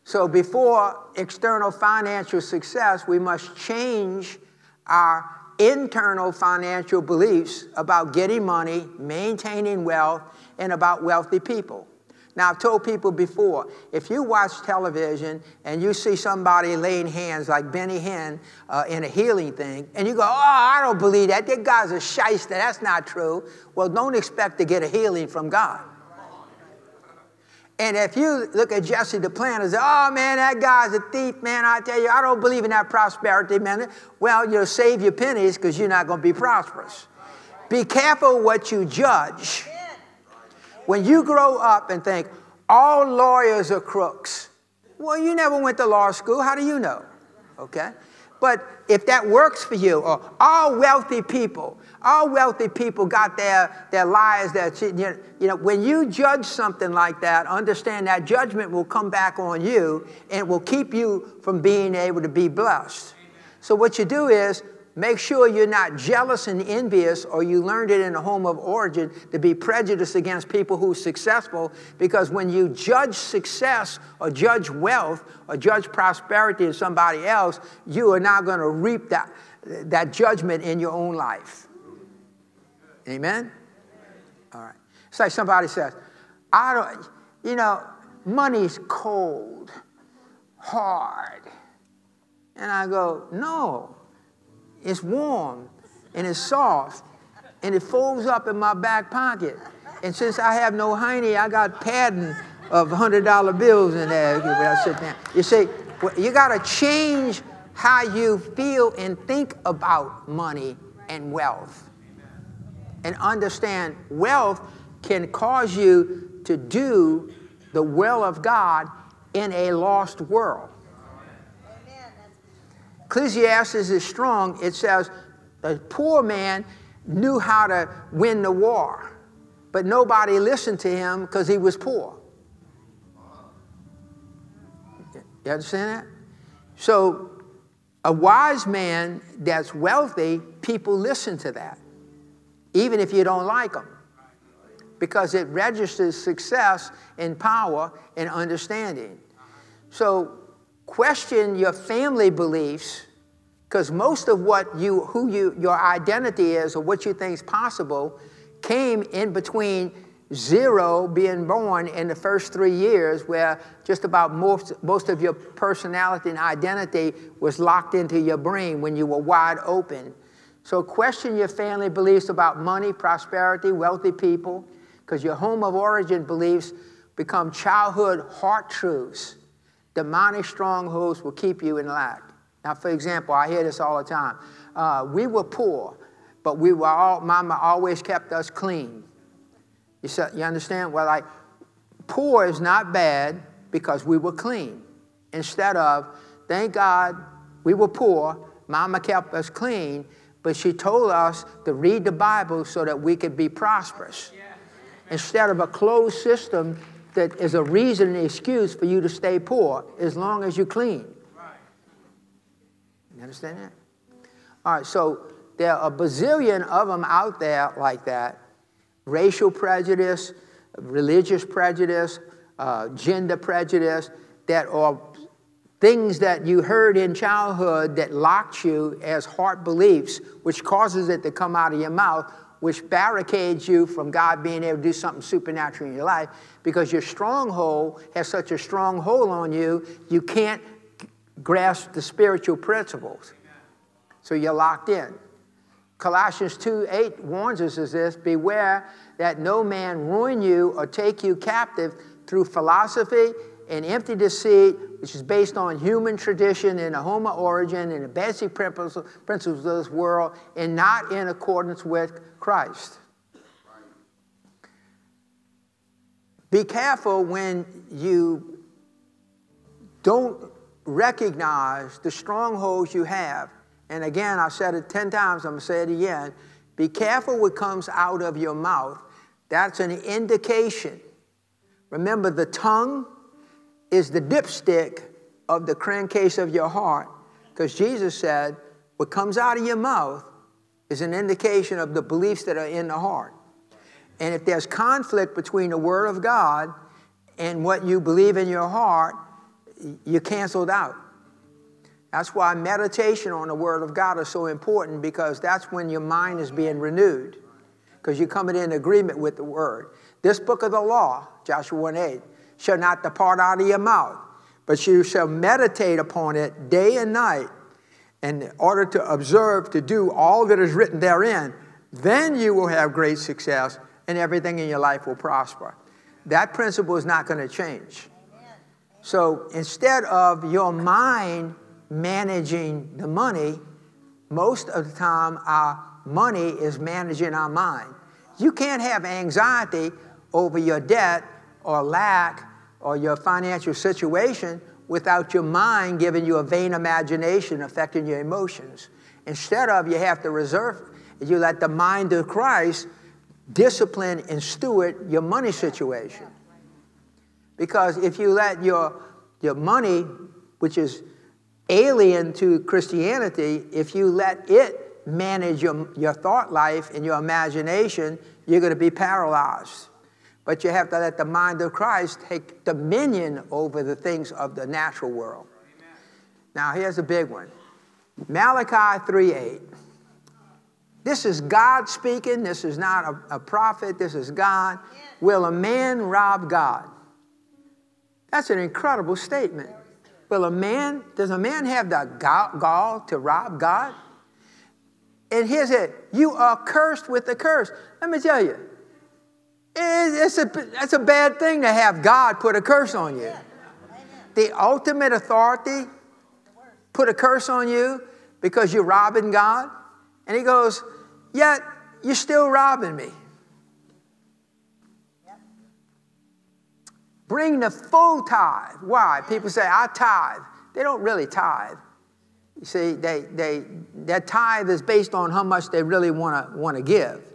So before external financial success, we must change our internal financial beliefs about getting money, maintaining wealth, and about wealthy people. Now, I've told people before if you watch television and you see somebody laying hands like Benny Hinn uh, in a healing thing, and you go, Oh, I don't believe that. That guy's a shyster. That's not true. Well, don't expect to get a healing from God. And if you look at Jesse Duplantis and say, oh man, that guy's a thief, man, I tell you, I don't believe in that prosperity, man. Well, you'll save your pennies because you're not going to be prosperous. Be careful what you judge. When you grow up and think, all lawyers are crooks, well, you never went to law school. How do you know? Okay? But if that works for you, or all wealthy people, all wealthy people got their, their lives that, you know, when you judge something like that, understand that judgment will come back on you and will keep you from being able to be blessed. So what you do is make sure you're not jealous and envious or you learned it in a home of origin to be prejudiced against people who are successful because when you judge success or judge wealth or judge prosperity in somebody else, you are not going to reap that, that judgment in your own life. Amen? All right. It's like somebody says, I don't, you know, money's cold, hard. And I go, no, it's warm and it's soft and it folds up in my back pocket. And since I have no hiney, I got padding of $100 bills in there when I sit down. You see, you got to change how you feel and think about money and wealth and understand wealth can cause you to do the will of God in a lost world. Ecclesiastes is strong. It says, a poor man knew how to win the war, but nobody listened to him because he was poor. You understand that? So, a wise man that's wealthy, people listen to that, even if you don't like them, because it registers success and power and understanding. So, question your family beliefs, because most of what you, who you, your identity is, or what you think is possible, came in between zero being born in the first three years, where just about most, most of your personality and identity was locked into your brain when you were wide open. So, question your family beliefs about money, prosperity, wealthy people, because your home of origin beliefs become childhood heart truths. Demonic strongholds will keep you in lack. Now, for example, I hear this all the time. Uh, we were poor, but we were all, mama always kept us clean. You, you understand? Well, like, poor is not bad because we were clean. Instead of, thank God we were poor, mama kept us clean, but she told us to read the Bible so that we could be prosperous. Instead of a closed system that is a reason and excuse for you to stay poor as long as you're clean. You understand that? All right, so there are a bazillion of them out there like that racial prejudice, religious prejudice, uh, gender prejudice, that are things that you heard in childhood that locked you as heart beliefs, which causes it to come out of your mouth, which barricades you from God being able to do something supernatural in your life because your stronghold has such a strong hold on you, you can't grasp the spiritual principles. So you're locked in. Colossians 2 8 warns us as this Beware that no man ruin you or take you captive through philosophy and empty deceit, which is based on human tradition and a home of origin and the basic principles, principles of this world, and not in accordance with Christ. Be careful when you don't recognize the strongholds you have and again, I've said it 10 times, I'm going to say it again. Be careful what comes out of your mouth. That's an indication. Remember, the tongue is the dipstick of the crankcase of your heart, because Jesus said, what comes out of your mouth is an indication of the beliefs that are in the heart. And if there's conflict between the Word of God and what you believe in your heart, you're canceled out. That's why meditation on the Word of God is so important because that's when your mind is being renewed because you're coming in agreement with the Word. This book of the law, Joshua 1 8, shall not depart out of your mouth, but you shall meditate upon it day and night in order to observe to do all that is written therein. Then you will have great success and everything in your life will prosper. That principle is not going to change. So instead of your mind managing the money, most of the time our money is managing our mind. You can't have anxiety over your debt or lack or your financial situation without your mind giving you a vain imagination affecting your emotions. Instead of, you have to reserve, you let the mind of Christ discipline and steward your money situation. Because if you let your, your money, which is alien to Christianity, if you let it manage your, your thought life and your imagination, you're going to be paralyzed. But you have to let the mind of Christ take dominion over the things of the natural world. Amen. Now, here's a big one Malachi 3 8. This is God speaking. This is not a, a prophet. This is God. Will a man rob God? That's an incredible statement. Well, a man, does a man have the gall to rob God? And here's it you are cursed with the curse. Let me tell you, it's a, that's a bad thing to have God put a curse on you. The ultimate authority put a curse on you because you're robbing God. And he goes, Yet you're still robbing me. Bring the full tithe. Why? People say, I tithe. They don't really tithe. You see, they, they, that tithe is based on how much they really want to want to give.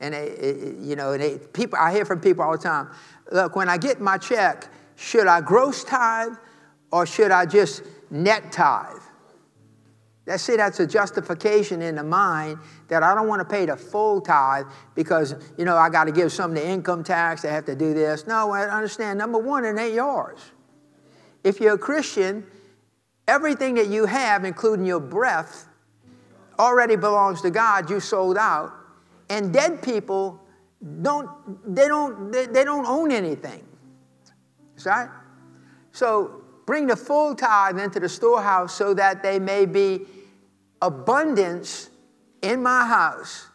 And, they, you know, they, people, I hear from people all the time, look, when I get my check, should I gross tithe Or should I just net tithe? That see, that's a justification in the mind that I don't want to pay the full tithe because you know I got to give some to income tax. I have to do this. No, I understand. Number one, it ain't yours. If you're a Christian, everything that you have, including your breath, already belongs to God. You sold out, and dead people don't. They don't. They, they don't own anything. Right? So bring the full tithe into the storehouse so that they may be abundance in my house.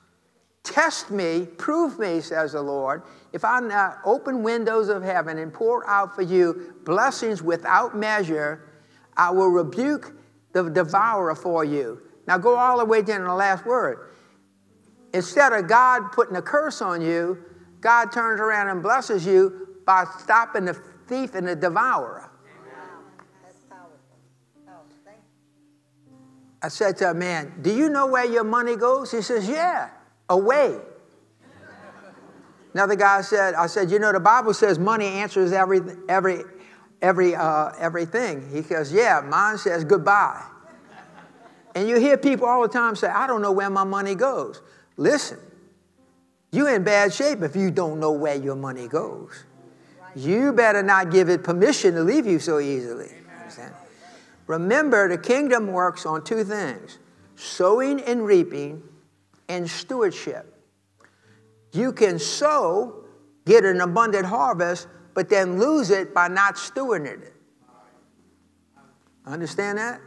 Test me, prove me, says the Lord, if I not open windows of heaven and pour out for you blessings without measure, I will rebuke the devourer for you. Now go all the way down to the last word. Instead of God putting a curse on you, God turns around and blesses you by stopping the thief and the devourer. I said to a man, Do you know where your money goes? He says, Yeah, away. Another guy said, I said, You know, the Bible says money answers every, every, every, uh, everything. He goes, Yeah, mine says goodbye. And you hear people all the time say, I don't know where my money goes. Listen, you're in bad shape if you don't know where your money goes. You better not give it permission to leave you so easily. Remember, the kingdom works on two things sowing and reaping, and stewardship. You can sow, get an abundant harvest, but then lose it by not stewarding it. Understand that?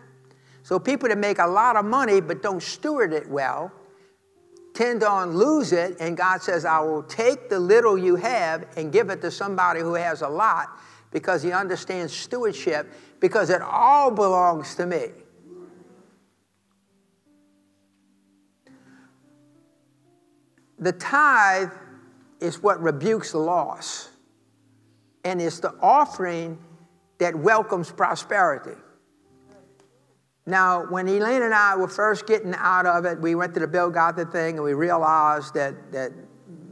So people that make a lot of money but don't steward it well tend to lose it, and God says, I will take the little you have and give it to somebody who has a lot because he understands stewardship because it all belongs to me. The tithe is what rebukes loss, and it's the offering that welcomes prosperity. Now, when Elaine and I were first getting out of it, we went to the Bill Gothard thing and we realized that, that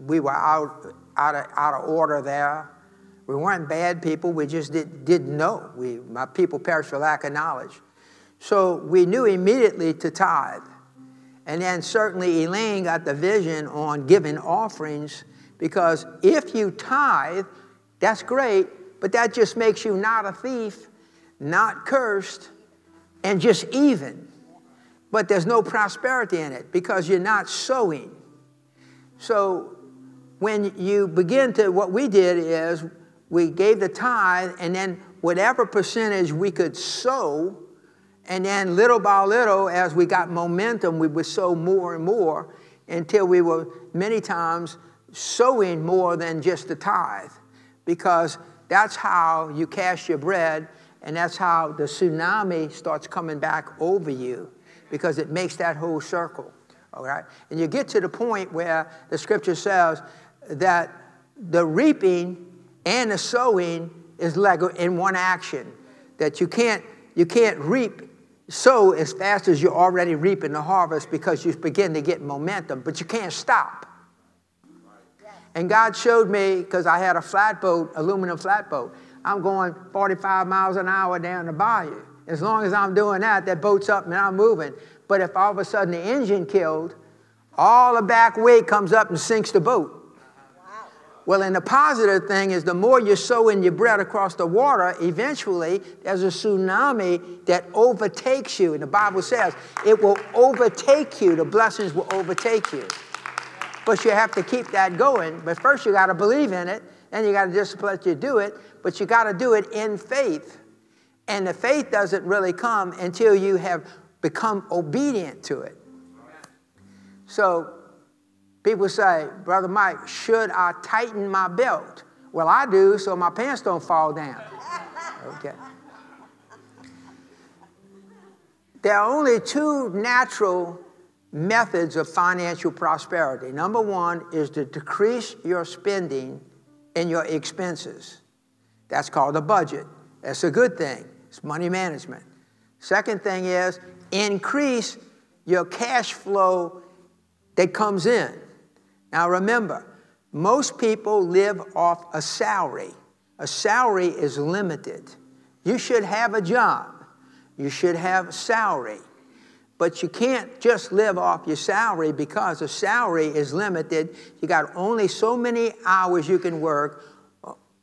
we were out, out, of, out of order there. We weren't bad people, we just did, didn't know. We, my people perished for lack of knowledge. So we knew immediately to tithe. And then certainly Elaine got the vision on giving offerings because if you tithe, that's great, but that just makes you not a thief, not cursed, and just even. But there's no prosperity in it because you're not sowing. So when you begin to, what we did is we gave the tithe, and then whatever percentage we could sow, and then little by little, as we got momentum, we would sow more and more until we were many times sowing more than just the tithe, because that's how you cash your bread, and that's how the tsunami starts coming back over you, because it makes that whole circle. All right? And you get to the point where the scripture says that the reaping and the sowing is like in one action that you can't you can't reap sow as fast as you're already reaping the harvest because you begin to get momentum but you can't stop and god showed me because i had a flatboat aluminum flatboat i'm going 45 miles an hour down the bayou as long as i'm doing that that boat's up and i'm moving but if all of a sudden the engine killed all the back weight comes up and sinks the boat well, and the positive thing is the more you sow in your bread across the water, eventually there's a tsunami that overtakes you. And the Bible says it will overtake you, the blessings will overtake you. But you have to keep that going. But first, you got to believe in it, and you got to just let you do it. But you got to do it in faith. And the faith doesn't really come until you have become obedient to it. So People say, Brother Mike, should I tighten my belt? Well, I do, so my pants don't fall down. Okay. There are only two natural methods of financial prosperity. Number one is to decrease your spending and your expenses. That's called a budget. That's a good thing. It's money management. Second thing is increase your cash flow that comes in. Now remember, most people live off a salary. A salary is limited. You should have a job. You should have a salary. But you can't just live off your salary because the salary is limited. You got only so many hours you can work,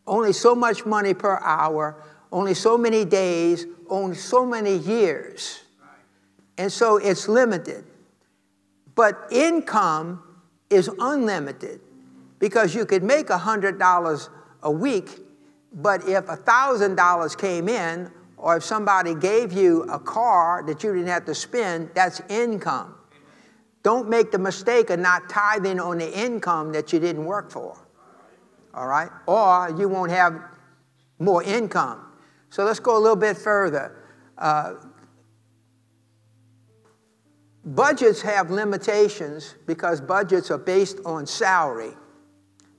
only so much money per hour, only so many days, only so many years. And so it's limited. But income is unlimited because you could make $100 a week, but if $1,000 came in, or if somebody gave you a car that you didn't have to spend, that's income. Don't make the mistake of not tithing on the income that you didn't work for. All right? Or you won't have more income. So let's go a little bit further. Uh, budgets have limitations because budgets are based on salary.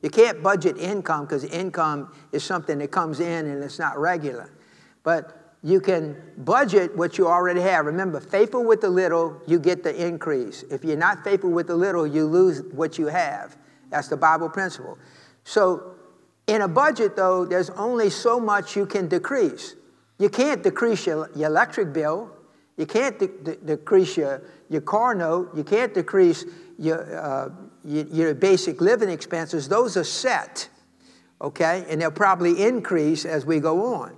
You can't budget income because income is something that comes in and it's not regular. But you can budget what you already have. Remember, faithful with the little, you get the increase. If you're not faithful with the little, you lose what you have. That's the Bible principle. So, in a budget, though, there's only so much you can decrease. You can't decrease your, your electric bill. You can't de- de- decrease your, your car note. You can't decrease your, uh, your, your basic living expenses. Those are set, okay? And they'll probably increase as we go on.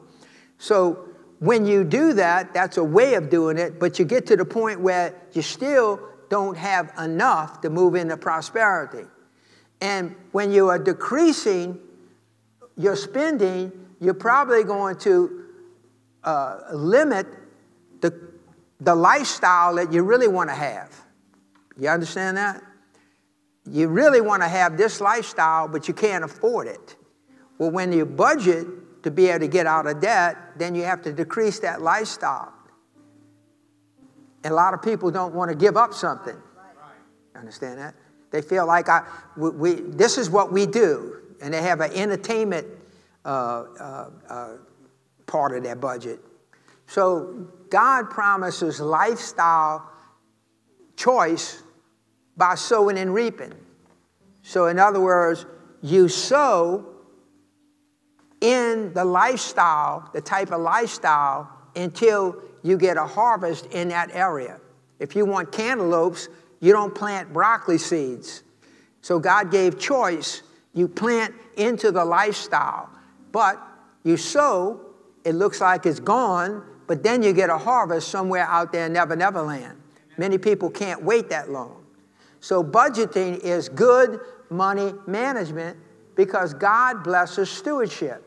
So, when you do that, that's a way of doing it, but you get to the point where you still don't have enough to move into prosperity. And when you are decreasing your spending, you're probably going to uh, limit the, the lifestyle that you really want to have. You understand that? You really want to have this lifestyle, but you can't afford it. Well, when you budget, to be able to get out of debt, then you have to decrease that lifestyle. And a lot of people don't want to give up something. Understand that? They feel like I, we, we this is what we do, and they have an entertainment uh, uh, uh, part of their budget. So God promises lifestyle choice by sowing and reaping. So, in other words, you sow in the lifestyle, the type of lifestyle, until you get a harvest in that area. If you want cantaloupes, you don't plant broccoli seeds. So God gave choice. You plant into the lifestyle, but you sow, it looks like it's gone, but then you get a harvest somewhere out there in Never Never Land. Many people can't wait that long. So budgeting is good money management because God blesses stewardship.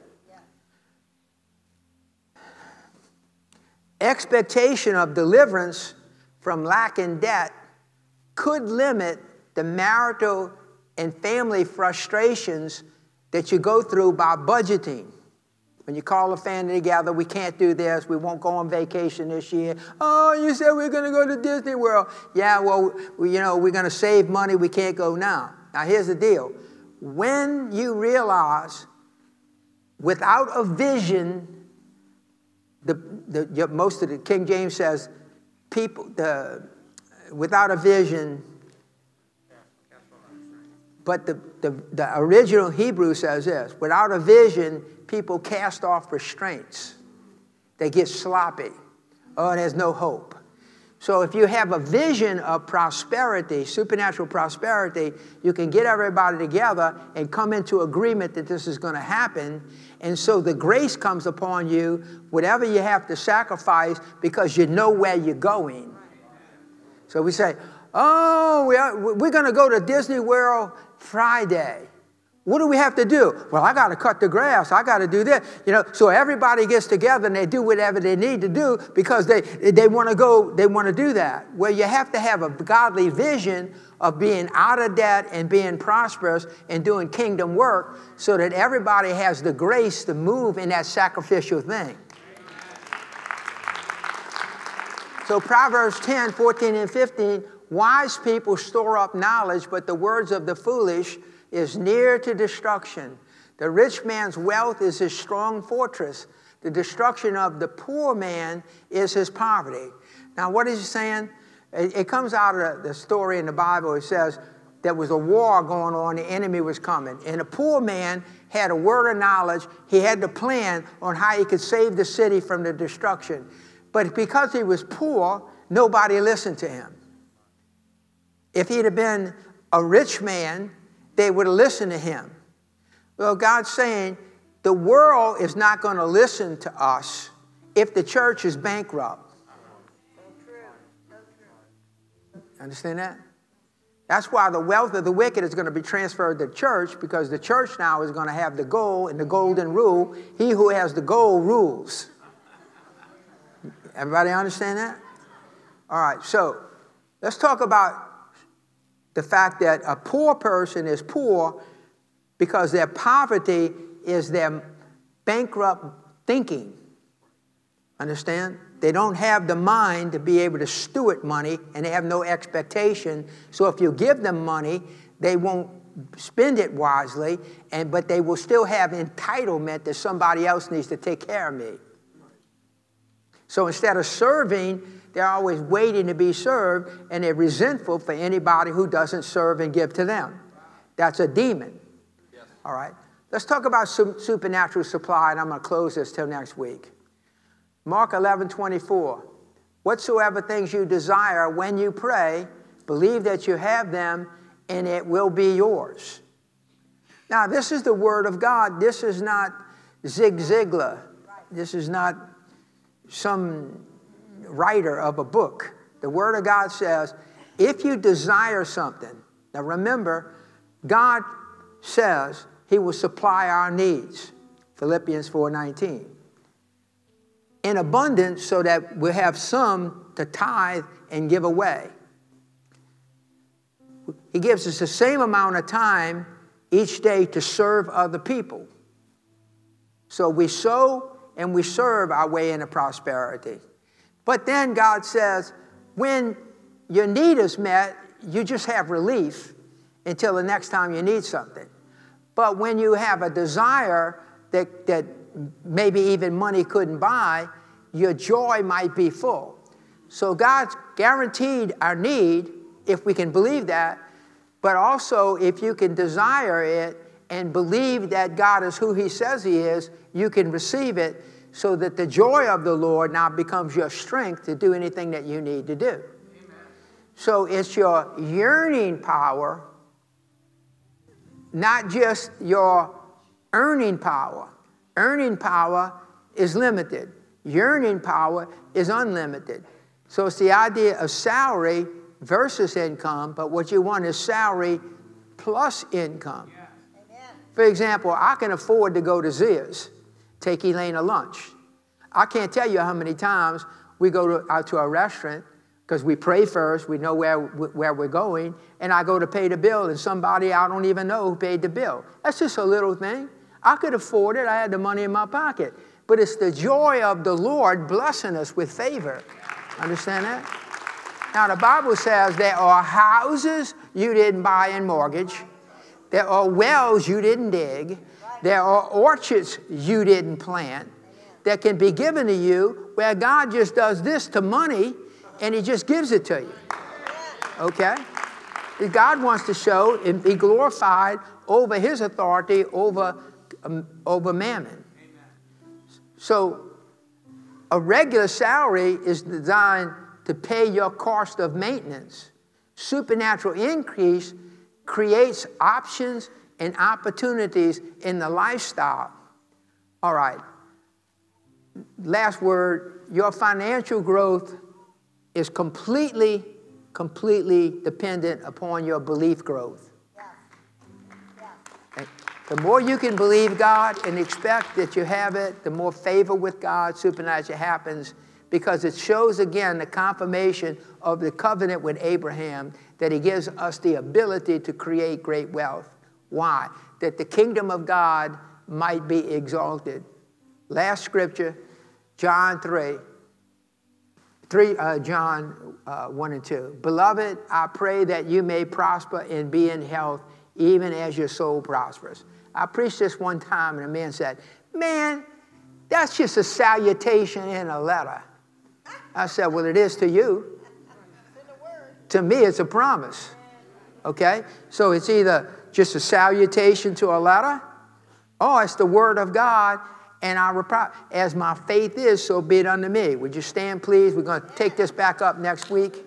expectation of deliverance from lack and debt could limit the marital and family frustrations that you go through by budgeting. When you call a family together, we can't do this, we won't go on vacation this year. Oh, you said we are going to go to Disney World. Yeah, well, we, you know, we're going to save money, we can't go now. Now, here's the deal when you realize without a vision, the, the, most of the King James says, people, the, without a vision, but the, the, the original Hebrew says this without a vision, people cast off restraints. They get sloppy. Oh, there's no hope. So if you have a vision of prosperity, supernatural prosperity, you can get everybody together and come into agreement that this is going to happen. And so the grace comes upon you, whatever you have to sacrifice, because you know where you're going. So we say, oh, we are, we're going to go to Disney World Friday. What do we have to do? Well, I got to cut the grass. I got to do this. You know, so everybody gets together and they do whatever they need to do because they, they want to go, they want to do that. Well, you have to have a godly vision of being out of debt and being prosperous and doing kingdom work so that everybody has the grace to move in that sacrificial thing. So Proverbs 10, 14, and 15, wise people store up knowledge, but the words of the foolish is near to destruction. The rich man's wealth is his strong fortress. The destruction of the poor man is his poverty. Now, what is he saying? It, it comes out of the story in the Bible. It says, there was a war going on, the enemy was coming. And a poor man had a word of knowledge. He had the plan on how he could save the city from the destruction. But because he was poor, nobody listened to him. If he'd have been a rich man, they would have listened to him. Well, God's saying the world is not going to listen to us if the church is bankrupt. Understand that? That's why the wealth of the wicked is going to be transferred to the church because the church now is going to have the gold and the golden rule. He who has the gold rules. Everybody understand that? All right, so let's talk about the fact that a poor person is poor because their poverty is their bankrupt thinking. Understand? They don't have the mind to be able to steward money and they have no expectation. So if you give them money, they won't spend it wisely, and, but they will still have entitlement that somebody else needs to take care of me. So instead of serving, they're always waiting to be served, and they're resentful for anybody who doesn't serve and give to them. That's a demon. Yes. All right. Let's talk about supernatural supply, and I'm going to close this till next week. Mark 11, 24. Whatsoever things you desire when you pray, believe that you have them and it will be yours. Now, this is the Word of God. This is not Zig Ziglar. This is not some writer of a book. The Word of God says, if you desire something, now remember, God says He will supply our needs. Philippians 4:19 in abundance so that we have some to tithe and give away. He gives us the same amount of time each day to serve other people. So we sow and we serve our way into prosperity. But then God says, when your need is met, you just have relief until the next time you need something. But when you have a desire that, that maybe even money couldn't buy, your joy might be full. So God's guaranteed our need if we can believe that, but also if you can desire it and believe that God is who He says He is, you can receive it so that the joy of the Lord now becomes your strength to do anything that you need to do. Amen. So it's your yearning power, not just your earning power. Earning power is limited. Yearning power is unlimited. So it's the idea of salary versus income, but what you want is salary plus income. For example, I can afford to go to Z's, take Elaine a lunch. I can't tell you how many times we go to, out to a restaurant because we pray first, we know where, where we're going, and I go to pay the bill, and somebody I don't even know who paid the bill. That's just a little thing. I could afford it, I had the money in my pocket but it's the joy of the Lord blessing us with favor. Understand that? Now, the Bible says there are houses you didn't buy and mortgage, there are wells you didn't dig, there are orchards you didn't plant that can be given to you where God just does this to money and He just gives it to you. Okay? God wants to show and be glorified over His authority over, um, over mammon. So a regular salary is designed to pay your cost of maintenance. Supernatural increase creates options and opportunities in the lifestyle. All right. Last word your financial growth is completely, completely dependent upon your belief growth. The more you can believe God and expect that you have it, the more favor with God supernatural happens because it shows again the confirmation of the covenant with Abraham that he gives us the ability to create great wealth. Why? That the kingdom of God might be exalted. Last scripture, John 3. 3 uh, John uh, 1 and 2. Beloved, I pray that you may prosper and be in health, even as your soul prospers. I preached this one time, and a man said, Man, that's just a salutation in a letter. I said, Well, it is to you. To me, it's a promise. Okay? So it's either just a salutation to a letter, or it's the word of God, and I reply, as my faith is, so be it unto me. Would you stand, please? We're going to take this back up next week.